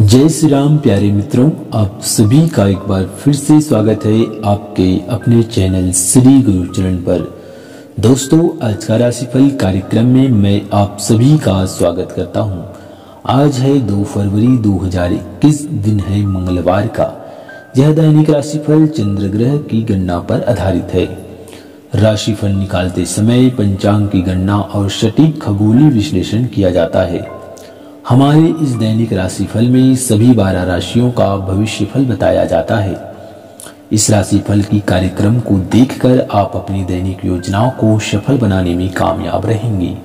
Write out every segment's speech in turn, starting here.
जय श्री राम, प्यारे मित्रों। आप सभी का एक बार फिर से स्वागत है आपके अपने चैनल श्री गुरु चरण पर। दोस्तों, आज का राशिफल कार्यक्रम में मैं आप सभी का स्वागत करता हूँ। आज है 2 फरवरी 2021 दिन है मंगलवार का। यह दैनिक राशिफल चंद्र ग्रह की गणना पर आधारित है। राशिफल निकालते समय पंचांग की गणना और सटीक खगोलीय विश्लेषण किया जाता है। हमारे इस दैनिक राशिफल में सभी बारह राशियों का भविष्य फल बताया जाता है। इस राशिफल की कार्यक्रम को देखकर आप अपनी दैनिक योजनाओं को सफल बनाने में कामयाब रहेंगे।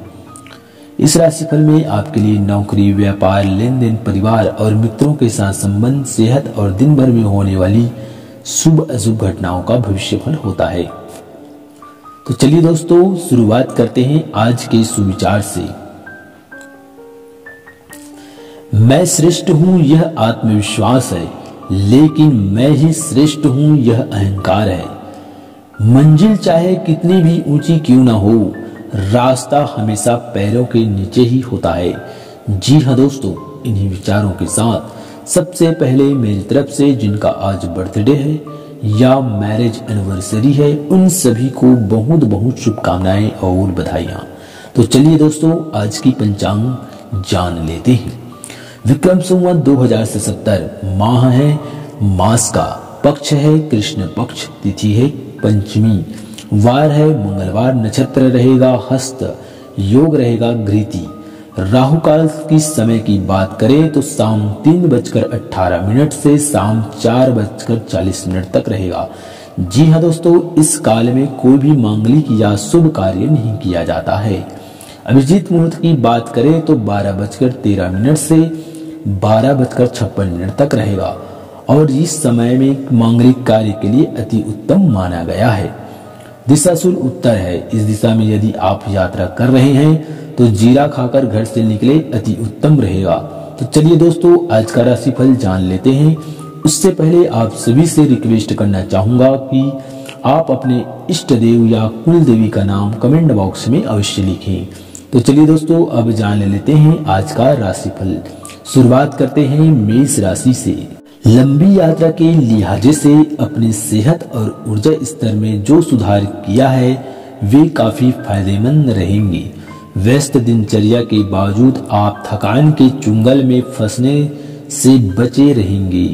इस राशिफल में आपके लिए नौकरी, व्यापार लेन देन परिवार और मित्रों के साथ संबंध, सेहत और दिन भर में होने वाली शुभ अशुभ घटनाओं का भविष्य फल होता है। तो चलिए दोस्तों, शुरुआत करते हैं आज के सुविचार से। मैं श्रेष्ठ हूँ, यह आत्मविश्वास है, लेकिन मैं ही श्रेष्ठ हूँ, यह अहंकार है। मंजिल चाहे कितनी भी ऊँची क्यों ना हो, रास्ता हमेशा पैरों के नीचे ही होता है। जी हाँ दोस्तों, इन्हीं विचारों के साथ सबसे पहले मेरी तरफ़ से जिनका आज बर्थडे है या मैरिज एनिवर्सरी है, उन सभी को बहुत बहुत शुभकामनाएँ और बधाइयाँ। तो चलिए दोस्तों, आज की पंचांग जान लेते हैं। विक्रम संवत दो हज़ार से सत्तर। माह है, मास का। पक्ष है, कृष्ण पक्ष। तिथि है, पंचमी। वार है, मंगलवार। नक्षत्र रहेगा, हस्त। योग रहेगा घृति राहु काल की समय की बात करें तो शाम तीन बजकर अठारह मिनट से शाम चार बजकर चालीस मिनट तक रहेगा। जी हाँ दोस्तों, इस काल में कोई भी मांगलिक या शुभ कार्य नहीं किया जाता है। अभिजीत मुहूर्त की बात करें तो बारह बजकर तेरह मिनट से बारह बजकर छप्पन मिनट तक रहेगा और इस समय में मांगलिक कार्य के लिए अति उत्तम माना गया है। दिशाशूल उत्तर है। इस दिशा में यदि आप यात्रा कर रहे हैं तो जीरा खाकर घर से निकले अति उत्तम रहेगा। तो चलिए दोस्तों, आज का राशिफल जान लेते हैं। उससे पहले आप सभी से रिक्वेस्ट करना चाहूँगा कि आप अपने इष्ट देव या कुल देवी का नाम कमेंट बॉक्स में अवश्य लिखें। तो चलिए दोस्तों, अब जान लेते हैं आज का राशिफल। शुरुआत करते हैं मेष राशि से। लंबी यात्रा के लिहाजे से अपने सेहत और ऊर्जा स्तर में जो सुधार किया है, वे काफ़ी फ़ायदेमंद रहेंगे। व्यस्त दिनचर्या के बावजूद आप थकान के चुंगल में फंसने से बचे रहेंगे।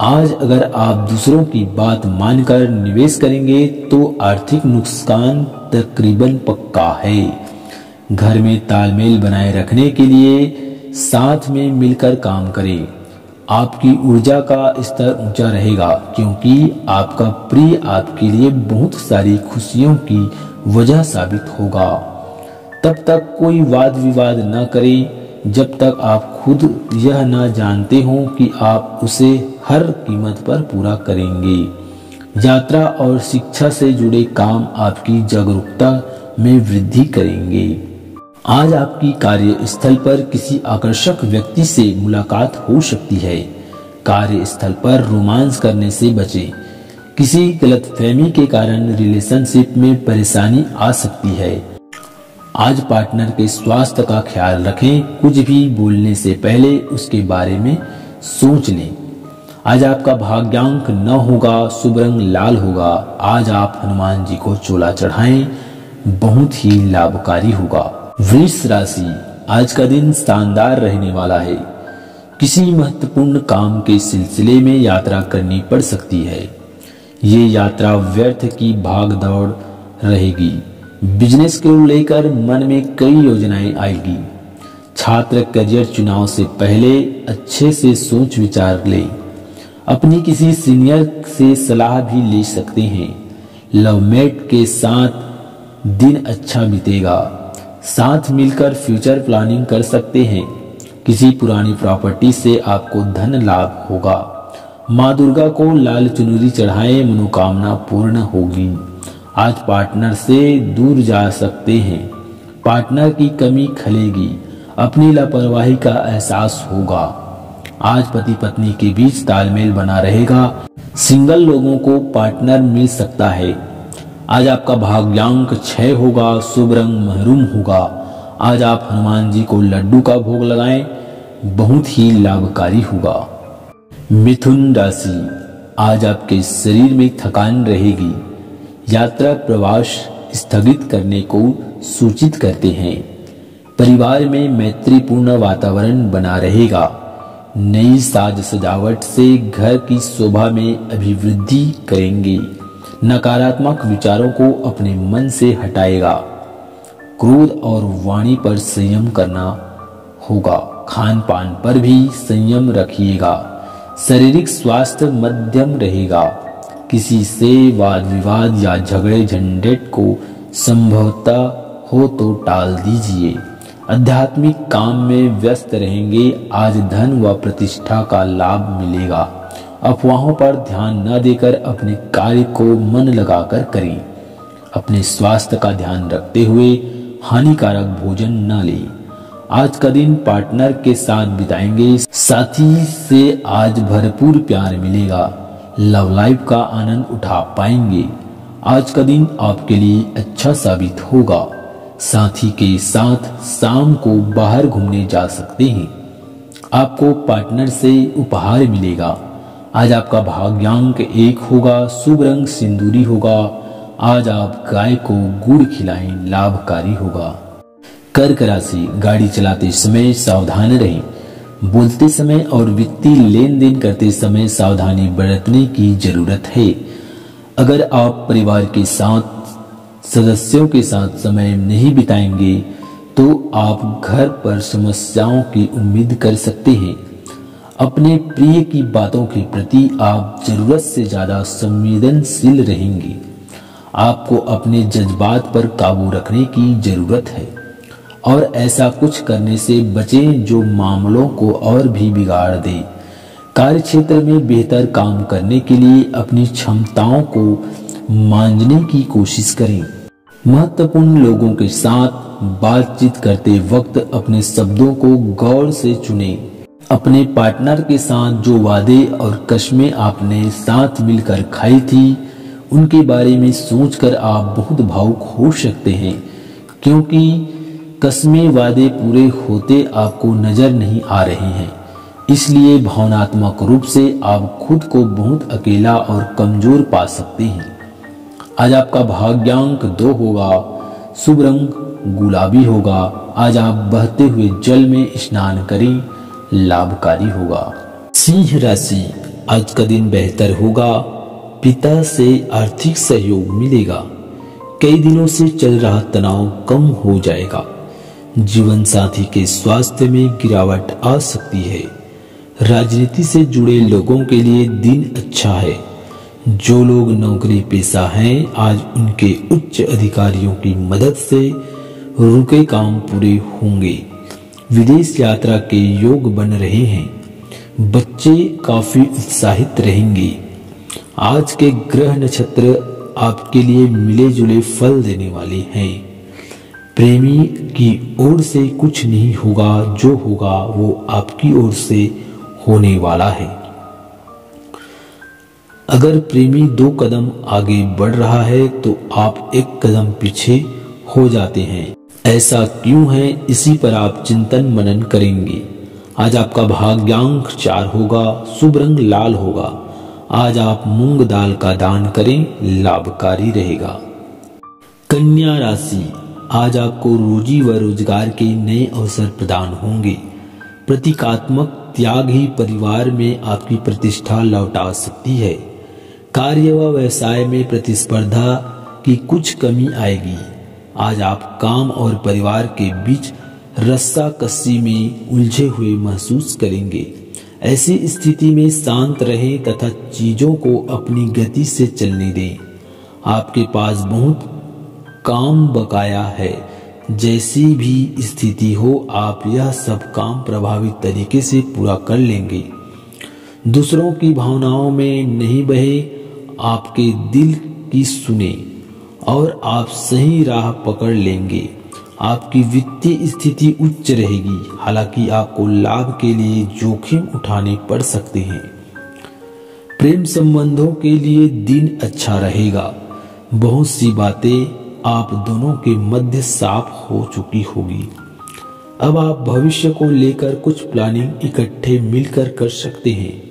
आज अगर आप दूसरों की बात मानकर निवेश करेंगे तो आर्थिक नुकसान तकरीबन पक्का है। घर में तालमेल बनाए रखने के लिए साथ में मिलकर काम करें। आपकी ऊर्जा का स्तर ऊँचा रहेगा, क्योंकि आपका प्रिय आपके लिए बहुत सारी खुशियों की वजह साबित होगा। तब तक कोई वाद विवाद न करें। जब तक आप खुद यह न जानते हो कि आप उसे हर कीमत पर पूरा करेंगे। यात्रा और शिक्षा से जुड़े काम आपकी जागरूकता में वृद्धि करेंगे। आज आपकी कार्यस्थल पर किसी आकर्षक व्यक्ति से मुलाकात हो सकती है। कार्यस्थल पर रोमांस करने से बचें। किसी गलत गलतफहमी के कारण रिलेशनशिप में परेशानी आ सकती है। आज पार्टनर के स्वास्थ्य का ख्याल रखें, कुछ भी बोलने से पहले उसके बारे में सोच लें। आज आपका भाग्यांक न होगा, शुभ रंग लाल होगा। आज आप हनुमान जी को चोला चढ़ाएँ, बहुत ही लाभकारी होगा। वृष राशि आज का दिन शानदार रहने वाला है। किसी महत्वपूर्ण काम के सिलसिले में यात्रा करनी पड़ सकती है। ये यात्रा व्यर्थ की भाग दौड़ रहेगी। बिज़नेस को लेकर मन में कई योजनाएँ आएगी। छात्र करियर चुनाव से पहले अच्छे से सोच विचार ले। अपनी किसी सीनियर से सलाह भी ले सकते हैं। लवमेट के साथ दिन अच्छा बीतेगा। साथ मिलकर फ्यूचर प्लानिंग कर सकते हैं। किसी पुरानी प्रॉपर्टी से आपको धन लाभ होगा। माँ दुर्गा को लाल चुनरी चढ़ाए, मनोकामना पूर्ण होगी। आज पार्टनर से दूर जा सकते हैं। पार्टनर की कमी खलेगी। अपनी लापरवाही का एहसास होगा। आज पति पत्नी के बीच तालमेल बना रहेगा। सिंगल लोगों को पार्टनर मिल सकता है। आज आपका भाग्यांक छह होगा शुभ रंग महरूम होगा। आज आप हनुमान जी को लड्डू का भोग लगाएँ, बहुत ही लाभकारी होगा। मिथुन राशि, आज आपके शरीर में थकान रहेगी। यात्रा प्रवास स्थगित करने को सूचित करते हैं। परिवार में मैत्रीपूर्ण वातावरण बना रहेगा। नई साज सजावट से घर की शोभा में अभिवृद्धि करेंगे। नकारात्मक विचारों को अपने मन से हटाएगा। क्रोध और वाणी पर संयम करना होगा। खान पान पर भी संयम रखिएगा। शारीरिक स्वास्थ्य मध्यम रहेगा। किसी से वाद विवाद या झगड़े झंझट को संभवता हो तो टाल दीजिए। आध्यात्मिक काम में व्यस्त रहेंगे। आज धन व प्रतिष्ठा का लाभ मिलेगा। अफवाहों पर ध्यान न देकर अपने कार्य को मन लगाकर करें। अपने स्वास्थ्य का ध्यान रखते हुए हानिकारक भोजन न लें। आज का दिन पार्टनर के साथ बिताएँगे। साथी से आज भरपूर प्यार मिलेगा। लव लाइफ का आनंद उठा पाएँगे। आज का दिन आपके लिए अच्छा साबित होगा। साथी के साथ शाम को बाहर घूमने जा सकते हैं। आपको पार्टनर से उपहार मिलेगा। आज आपका भाग्यांक एक होगा, शुभ रंग सिंदूरी होगा। आज आप गाय को गुड़ खिलाएँ, लाभकारी होगा। कर्क राशि, गाड़ी चलाते समय सावधान रहें। बोलते समय और वित्तीय लेन देन करते समय सावधानी बरतने की ज़रूरत है। अगर आप परिवार के साथ, सदस्यों के साथ समय नहीं बिताएँगे तो आप घर पर समस्याओं की उम्मीद कर सकते हैं। अपने प्रिय की बातों के प्रति आप ज़रूरत से ज़्यादा संवेदनशील रहेंगे। आपको अपने जज्बात पर काबू रखने की ज़रूरत है और ऐसा कुछ करने से बचें जो मामलों को और भी बिगाड़ दे। कार्य क्षेत्र में बेहतर काम करने के लिए अपनी क्षमताओं को मांझने की कोशिश करें। महत्वपूर्ण लोगों के साथ बातचीत करते वक्त अपने शब्दों को गौर से चुने। अपने पार्टनर के साथ जो वादे और कश्में आपने साथ मिलकर खाई थी, उनके बारे में सोचकर आप बहुत भावुक हो सकते हैं, क्योंकि कस्में वादे पूरे होते आपको नज़र नहीं आ रहे हैं। इसलिए भावनात्मक रूप से आप खुद को बहुत अकेला और कमज़ोर पा सकते हैं। आज आपका भाग्यांक दो होगा, शुभ रंग गुलाबी होगा। आज आप बहते हुए जल में स्नान करें लाभकारी होगा। सिंह राशि आज का दिन बेहतर होगा। पिता से आर्थिक सहयोग मिलेगा। कई दिनों से चल रहा तनाव कम हो जाएगा। जीवन साथी के स्वास्थ्य में गिरावट आ सकती है। राजनीति से जुड़े लोगों के लिए दिन अच्छा है। जो लोग नौकरी पेशा हैं, आज उनके उच्च अधिकारियों की मदद से रुके काम पूरे होंगे। विदेश यात्रा के योग बन रहे हैं। बच्चे काफ़ी उत्साहित रहेंगे। आज के ग्रह नक्षत्र आपके लिए मिले जुले फल देने वाले हैं। प्रेमी की ओर से कुछ नहीं होगा, जो होगा वो आपकी ओर से होने वाला है। अगर प्रेमी दो कदम आगे बढ़ रहा है तो आप एक कदम पीछे हो जाते हैं। ऐसा क्यों है? इसी पर आप चिंतन मनन करेंगे। आज आपका भाग्यांक चार होगा, शुभ रंग लाल होगा। आज आप मूंग दाल का दान करें, लाभकारी रहेगा। कन्या राशि, आज आपको रोजी व रोज़गार के नए अवसर प्रदान होंगे। प्रतीकात्मक त्याग ही परिवार में आपकी प्रतिष्ठा लौटा सकती है। कार्य व व्यवसाय में प्रतिस्पर्धा की कुछ कमी आएगी। आज आप काम और परिवार के बीच रस्सा कस्सी में उलझे हुए महसूस करेंगे। ऐसी स्थिति में शांत रहें तथा चीज़ों को अपनी गति से चलने दें। आपके पास बहुत काम बकाया है। जैसी भी स्थिति हो, आप यह सब काम प्रभावित तरीके से पूरा कर लेंगे। दूसरों की भावनाओं में नहीं बहे, आपके दिल की सुने। और आप सही राह पकड़ लेंगे। आपकी वित्तीय स्थिति उच्च रहेगी, हालाँकि आपको लाभ के लिए जोखिम उठाने पड़ सकते हैं। प्रेम संबंधों के लिए दिन अच्छा रहेगा। बहुत सी बातें आप दोनों के मध्य साफ़ हो चुकी होगी। अब आप भविष्य को लेकर कुछ प्लानिंग इकट्ठे मिलकर कर सकते हैं।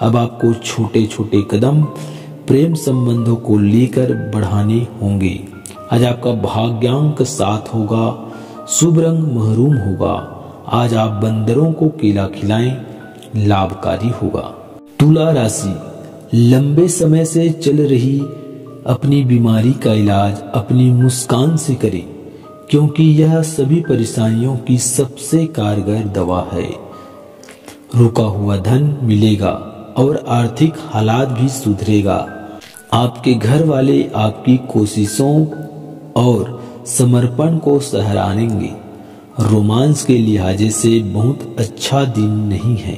अब आपको छोटे छोटे कदम प्रेम संबंधों को लेकर बढ़ाने होंगे। आज आपका भाग्यांक साथ होगा, शुभ रंग महरूम होगा। आज आप बंदरों को केला खिलाएँ, लाभकारी होगा। तुला राशि, लंबे समय से चल रही अपनी बीमारी का इलाज अपनी मुस्कान से करें, क्योंकि यह सभी परेशानियों की सबसे कारगर दवा है। रुका हुआ धन मिलेगा और आर्थिक हालात भी सुधरेगा। आपके घर वाले आपकी कोशिशों और समर्पण को सहरानेंगे रोमांस के लिहाजे से बहुत अच्छा दिन नहीं है,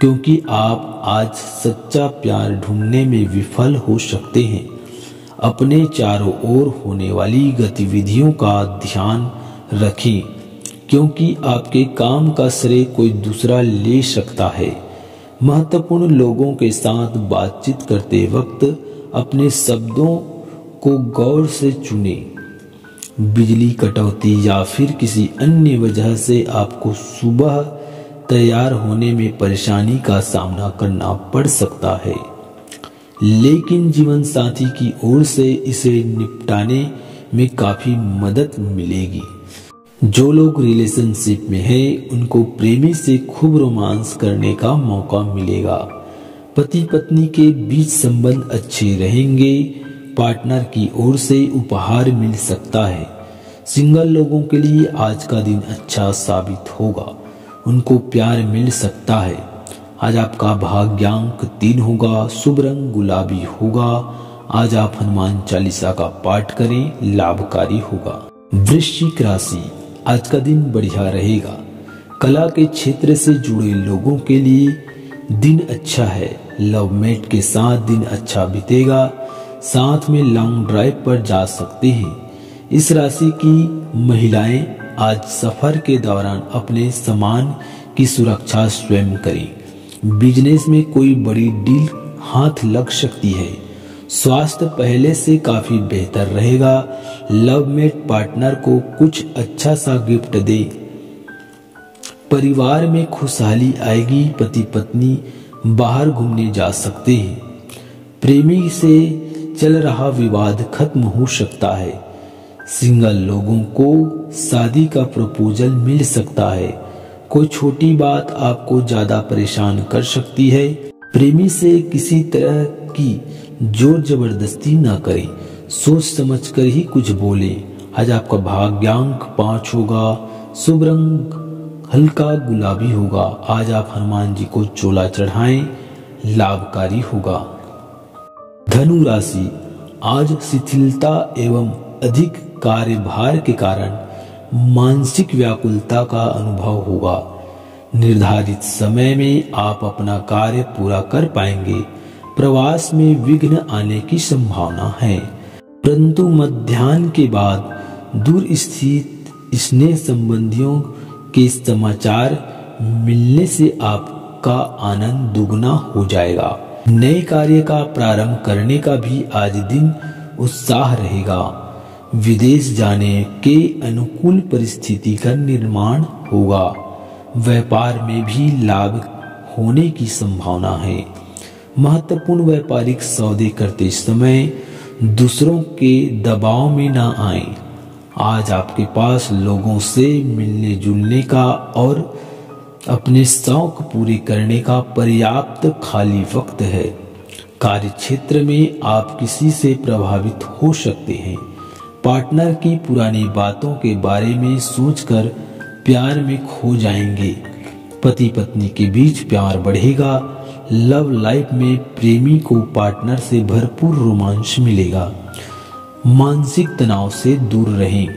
क्योंकि आप आज सच्चा प्यार ढूँढने में विफल हो सकते हैं। अपने चारों ओर होने वाली गतिविधियों का ध्यान रखें, क्योंकि आपके काम का श्रेय कोई दूसरा ले सकता है। महत्वपूर्ण लोगों के साथ बातचीत करते वक्त अपने शब्दों को गौर से चुने। बिजली कटौती या फिर किसी अन्य वजह से आपको सुबह तैयार होने में परेशानी का सामना करना पड़ सकता है। लेकिन जीवन साथी की ओर से इसे निपटाने में काफ़ी मदद मिलेगी। जो लोग रिलेशनशिप में हैं, उनको प्रेमी से खूब रोमांस करने का मौका मिलेगा। पति पत्नी के बीच संबंध अच्छे रहेंगे, पार्टनर की ओर से उपहार मिल सकता है। सिंगल लोगों के लिए आज का दिन अच्छा साबित होगा। उनको प्यार मिल सकता है। आज आपका भाग्यांक तीन होगा, शुभ रंग गुलाबी होगा। आज आप हनुमान चालीसा का पाठ करें, लाभकारी होगा। वृश्चिक राशि, आज का दिन बढ़िया रहेगा। कला के क्षेत्र से जुड़े लोगों के लिए दिन अच्छा है। लव मेट के साथ दिन अच्छा बीतेगा। साथ में लॉन्ग ड्राइव पर जा सकते हैं। इस राशि की महिलाएँ आज सफ़र के दौरान अपने सामान की सुरक्षा स्वयं करें। बिज़नेस में कोई बड़ी डील हाथ लग सकती है। स्वास्थ्य पहले से काफ़ी बेहतर रहेगा। लव मेट पार्टनर को कुछ अच्छा सा गिफ्ट दे। परिवार में खुशहाली आएगी। पति पत्नी बाहर घूमने जा सकते हैं। प्रेमी से चल रहा विवाद खत्म हो सकता है। सिंगल लोगों को शादी का प्रपोजल मिल सकता है। कोई छोटी बात आपको ज़्यादा परेशान कर सकती है। प्रेमी से किसी तरह की ज़ोर ज़बरदस्ती ना करें। सोच समझ कर ही कुछ बोले। आज आपका भाग्यांक पाँच होगा। शुभ रंग। हल्का गुलाबी होगा। आज आप हनुमान जी को चोला चढ़ाएँ, लाभकारी होगा। धनु राशि, आज शिथिलता एवं अधिक कार्यभार के कारण मानसिक व्याकुलता का अनुभव होगा। निर्धारित समय में आप अपना कार्य पूरा कर पाएँगे। प्रवास में विघ्न आने की संभावना है। परंतु मध्यान्ह के बाद दूर स्थित स्नेह संबंधियों के समाचार मिलने से आपका आनंद दुगना हो जाएगा। नए कार्य का प्रारंभ करने का भी आज दिन उत्साह रहेगा। विदेश जाने के अनुकूल परिस्थिति का निर्माण होगा। व्यापार में भी लाभ होने की संभावना है। महत्वपूर्ण व्यापारिक सौदे करते समय दूसरों के दबाव में ना आए। आज आपके पास लोगों से मिलने जुलने का और अपने शौक पूरे करने का पर्याप्त खाली वक्त है। कार्य क्षेत्र में आप किसी से प्रभावित हो सकते हैं। पार्टनर की पुरानी बातों के बारे में सोचकर प्यार में खो जाएँगे। पति पत्नी के बीच प्यार बढ़ेगा। लव लाइफ में प्रेमी को पार्टनर से भरपूर रोमांच मिलेगा। मानसिक तनाव से दूर रहें।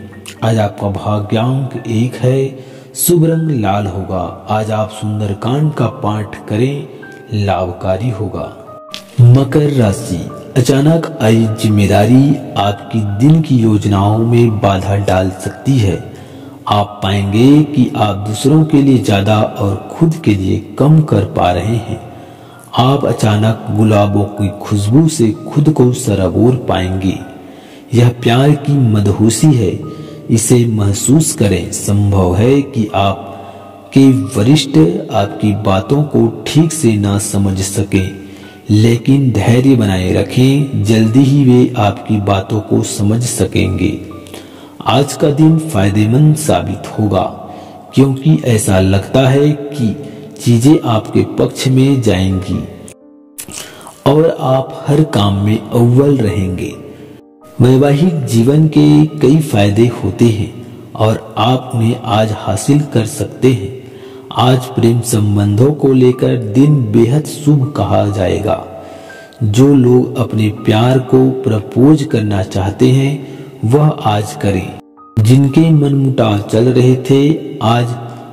आज आपका भाग्यांक एक है, शुभ रंग लाल होगा। आज आप सुंदरकांड का पाठ करें, लाभकारी होगा। मकर राशि, अचानक आई ज़िम्मेदारी आपकी दिन की योजनाओं में बाधा डाल सकती है। आप पाएँगे कि आप दूसरों के लिए ज़्यादा और खुद के लिए कम कर पा रहे हैं। आप अचानक गुलाबों की खुशबू से खुद को सराबोर पाएँगे। यह प्यार की मदहोशी है। इसे महसूस करें। संभव है कि आप के वरिष्ठ आपकी बातों को ठीक से ना समझ सके, लेकिन धैर्य बनाए रखें। जल्दी ही वे आपकी बातों को समझ सकेंगे। आज का दिन फ़ायदेमंद साबित होगा, क्योंकि ऐसा लगता है कि चीज़ें आपके पक्ष में जाएँगी और आप हर काम में अव्वल रहेंगे। वैवाहिक जीवन के कई फ़ायदे होते हैं और आप उन्हें आज हासिल कर सकते हैं। आज प्रेम संबंधों को लेकर दिन बेहद शुभ कहा जाएगा। जो लोग अपने प्यार को प्रपोज करना चाहते हैं, वह आज करें। जिनके मन मुटाव चल रहे थे, आज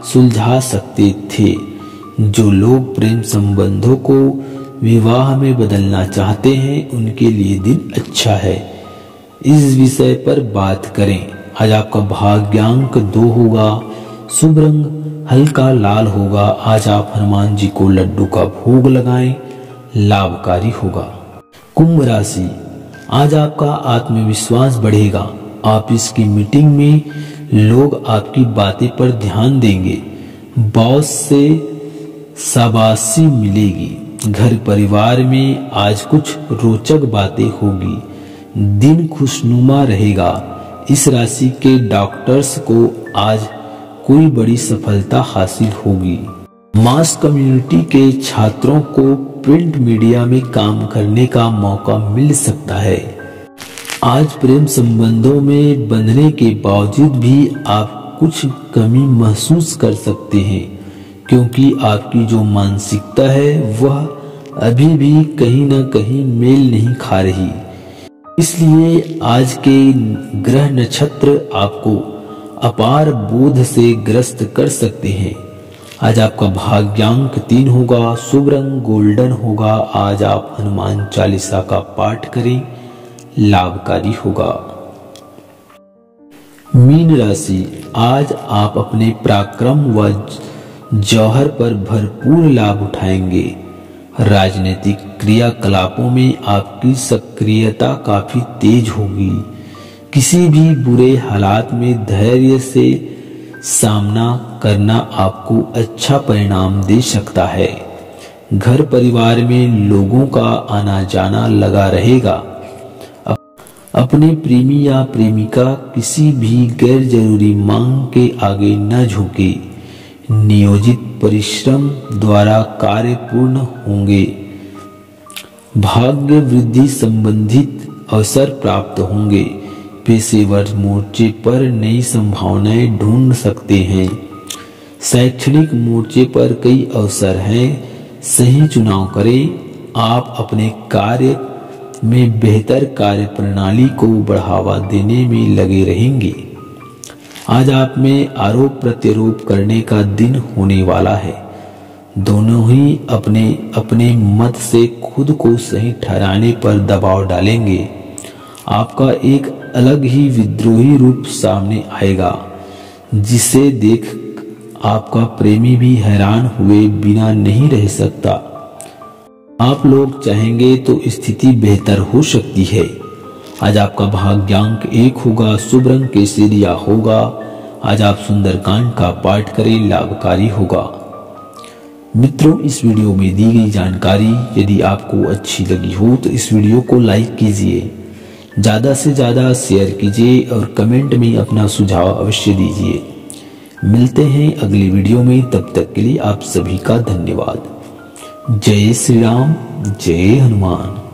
सुलझा सकते थे। जो लोग प्रेम संबंधों को विवाह में बदलना चाहते हैं, उनके लिए दिन अच्छा है। इस विषय पर बात करें। आज आपका भाग्यांक दो होगा शुभ रंग हल्का लाल होगा। आज आप हनुमान जी को लड्डू का भोग लगाएँ, लाभकारी होगा। कुंभ राशि, आज आपका आत्मविश्वास बढ़ेगा। ऑफ़िस की मीटिंग में लोग आपकी बातें पर ध्यान देंगे। बॉस से शाबाशी मिलेगी। घर परिवार में आज कुछ रोचक बातें होगी। दिन खुशनुमा रहेगा। इस राशि के डॉक्टर्स को आज कोई बड़ी सफलता हासिल होगी। मास कम्युनिटी के छात्रों को प्रिंट मीडिया में काम करने का मौका मिल सकता है। आज प्रेम संबंधों में बंधने के बावजूद भी आप कुछ कमी महसूस कर सकते हैं, क्योंकि आपकी जो मानसिकता है, वह अभी भी कहीं ना कहीं मेल नहीं खा रही। इसलिए आज के ग्रह नक्षत्र आपको अपार बोध से ग्रस्त कर सकते हैं। आज आपका भाग्यांक तीन होगा, शुभ रंग गोल्डन होगा। आज आप हनुमान चालीसा का पाठ करें, लाभकारी होगा। मीन राशि, आज आप अपने पराक्रम व जौहर पर भरपूर लाभ उठाएँगे। राजनीतिक क्रियाकलापों में आपकी सक्रियता काफ़ी तेज होगी। किसी भी बुरे हालात में धैर्य से सामना करना आपको अच्छा परिणाम दे सकता है। घर परिवार में लोगों का आना जाना लगा रहेगा। अपने प्रेमी या प्रेमिका किसी भी गैर ज़रूरी मांग के आगे न झुके। नियोजित परिश्रम द्वारा कार्य पूर्ण होंगे। भाग्य वृद्धि संबंधित अवसर प्राप्त होंगे। पेशेवर मोर्चे पर नई संभावनाएँ ढूंढ सकते हैं। शैक्षणिक मोर्चे पर कई अवसर हैं। सही चुनाव करें। आप अपने कार्य में बेहतर कार्य प्रणाली को बढ़ावा देने में लगे रहेंगे। आज आप में आरोप प्रत्यारोप करने का दिन होने वाला है। दोनों ही अपने अपने मत से खुद को सही ठहराने पर दबाव डालेंगे। आपका एक अलग ही विद्रोही रूप सामने आएगा, जिसे देख आपका प्रेमी भी हैरान हुए बिना नहीं रह सकता। आप लोग चाहेंगे तो स्थिति बेहतर हो सकती है। आज आपका भाग्यांक एक होगा, शुभ रंग केसरिया होगा। आज आप सुंदरकांड का पाठ करें, लाभकारी होगा। मित्रों, इस वीडियो में दी गई जानकारी यदि आपको अच्छी लगी हो तो इस वीडियो को लाइक कीजिए। ज़्यादा से ज़्यादा शेयर कीजिए और कमेंट में अपना सुझाव अवश्य दीजिए। मिलते हैं अगली वीडियो में, तब तक के लिए आप सभी का धन्यवाद। जय श्री राम, जय हनुमान।